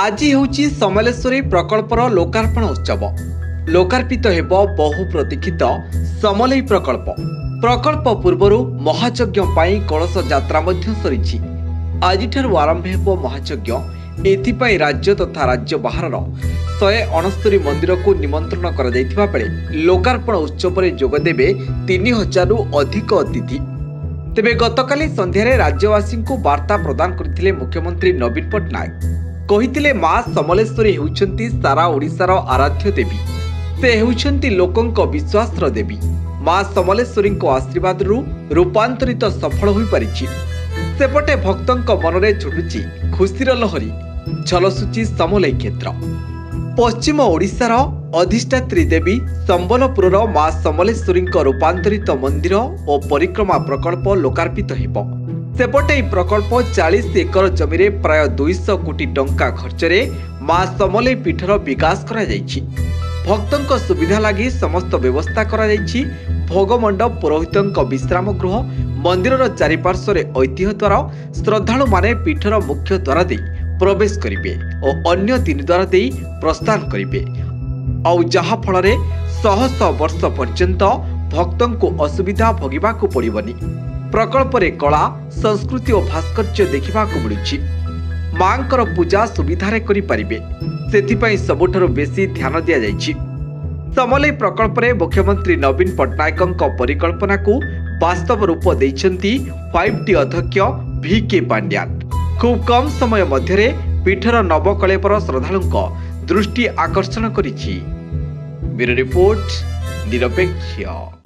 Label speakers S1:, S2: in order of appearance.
S1: ଆଜି ହେଉଛି ସମଲେଶ୍ୱରୀ ପ୍ରକଳ୍ପର ଲୋକାର୍ପଣ ଉତ୍ସବ। ଲୋକାର୍ପିତ ହେବ ବହୁ ପ୍ରତୀକ୍ଷିତ ସମଲେଇ ପ୍ରକଳ୍ପ। ପ୍ରକଳ୍ପ ପୂର୍ବରୁ ମହାଯଜ୍ଞ ପାଇଁ କଳସ ଯାତ୍ରା ମଧ୍ୟ ସରିଛି। ଆଜିଠାରୁ ଆରମ୍ଭ ହେବ ମହାଯଜ୍ଞ। ଏଥିପାଇଁ ରାଜ୍ୟ ତଥା ରାଜ୍ୟ ବାହାରର ଶହେ ଅଣସ୍ତରୀ ମନ୍ଦିରକୁ ନିମନ୍ତ୍ରଣ କରାଯାଇଥିବା ବେଳେ ଲୋକାର୍ପଣ ଉତ୍ସବରେ ଯୋଗଦେବେ ତିନି ହଜାରରୁ ଅଧିକ ଅତିଥି। ତେବେ ଗତକାଲି ସନ୍ଧ୍ୟାରେ ରାଜ୍ୟବାସୀଙ୍କୁ ବାର୍ତ୍ତା ପ୍ରଦାନ କରିଥିଲେ ମୁଖ୍ୟମନ୍ତ୍ରୀ ନବୀନ ପଟ୍ଟନାୟକ। କହିଥିଲେ ମା ସମଲେଶ୍ୱରୀ ହେଉଛନ୍ତି ସାରା ଓଡ଼ିଶାର ଆରାଧ୍ୟ ଦେବୀ। ସେ ହେଉଛନ୍ତି ଲୋକଙ୍କ ବିଶ୍ୱାସର ଦେବୀ। ମା ସମଲେଶ୍ୱରୀଙ୍କ ଆଶୀର୍ବାଦରୁ ରୂପାନ୍ତରିତ ସଫଳ ହୋଇପାରିଛି। ସେପଟେ ଭକ୍ତଙ୍କ ମନରେ ଛୁଟୁଛି ଖୁସିର ଲହରୀ। ଝଲସୁଛି ସମଲେଇ କ୍ଷେତ୍ର। ପଶ୍ଚିମ ଓଡ଼ିଶାର ଅଧିଷ୍ଠାତ୍ରୀ ଦେବୀ ସମ୍ବଲପୁରର ମା ସମଲେଶ୍ୱରୀଙ୍କ ରୂପାନ୍ତରିତ ମନ୍ଦିର ଓ ପରିକ୍ରମା ପ୍ରକଳ୍ପ ଲୋକାର୍ପିତ ହେବ। ସେପଟେ ଏହି ପ୍ରକଳ୍ପ ଚାଳିଶ ଏକର ଜମିରେ ପ୍ରାୟ ଦୁଇଶହ କୋଟି ଟଙ୍କା ଖର୍ଚ୍ଚରେ ମା ସମଲେଇ ପୀଠର ବିକାଶ କରାଯାଇଛି। ଭକ୍ତଙ୍କ ସୁବିଧା ଲାଗି ସମସ୍ତ ବ୍ୟବସ୍ଥା କରାଯାଇଛି। ଭୋଗମଣ୍ଡପ ପୁରୋହିତଙ୍କ ବିଶ୍ରାମ ଗୃହ ମନ୍ଦିରର ଚାରିପାର୍ଶ୍ୱରେ ଐତିହ୍ୟ ଦ୍ୱାର ଶ୍ରଦ୍ଧାଳୁମାନେ ପୀଠର ମୁଖ୍ୟ ଦ୍ୱାର ଦେଇ ପ୍ରବେଶ କରିବେ ଓ ଅନ୍ୟ ତିନି ଦ୍ୱାର ଦେଇ ପ୍ରସ୍ଥାନ କରିବେ। ଆଉ ଯାହା ଫଳରେ ଶହ ଶହ ବର୍ଷ ପର୍ଯ୍ୟନ୍ତ ଭକ୍ତଙ୍କୁ ଅସୁବିଧା ଭୋଗିବାକୁ ପଡ଼ିବନି। ପ୍ରକଳ୍ପରେ କଳା ସଂସ୍କୃତି ଓ ଭାସ୍କର୍ଯ୍ୟ ଦେଖିବାକୁ ମିଳୁଛି। ମାଙ୍କର ପୂଜା ସୁବିଧାରେ କରିପାରିବେ। ସେଥିପାଇଁ ସବୁଠାରୁ ବେଶୀ ଧ୍ୟାନ ଦିଆଯାଇଛି। ସମଲେଇ ପ୍ରକଳ୍ପରେ ମୁଖ୍ୟମନ୍ତ୍ରୀ ନବୀନ ପଟ୍ଟନାୟକଙ୍କ ପରିକଳ୍ପନାକୁ ବାସ୍ତବ ରୂପ ଦେଇଛନ୍ତି ଫାଇଭ୍ ଟି ଅଧ୍ୟକ୍ଷ ଭି କେ ପାଣ୍ଡିଆନ୍ ଖୁବ୍ କମ୍ ସମୟ ମଧ୍ୟରେ ପୀଠର ନବକଳେବର ଶ୍ରଦ୍ଧାଳୁଙ୍କ ଦୃଷ୍ଟି ଆକର୍ଷଣ କରିଛି। ରିପୋର୍ଟ ନିରପେକ୍ଷ।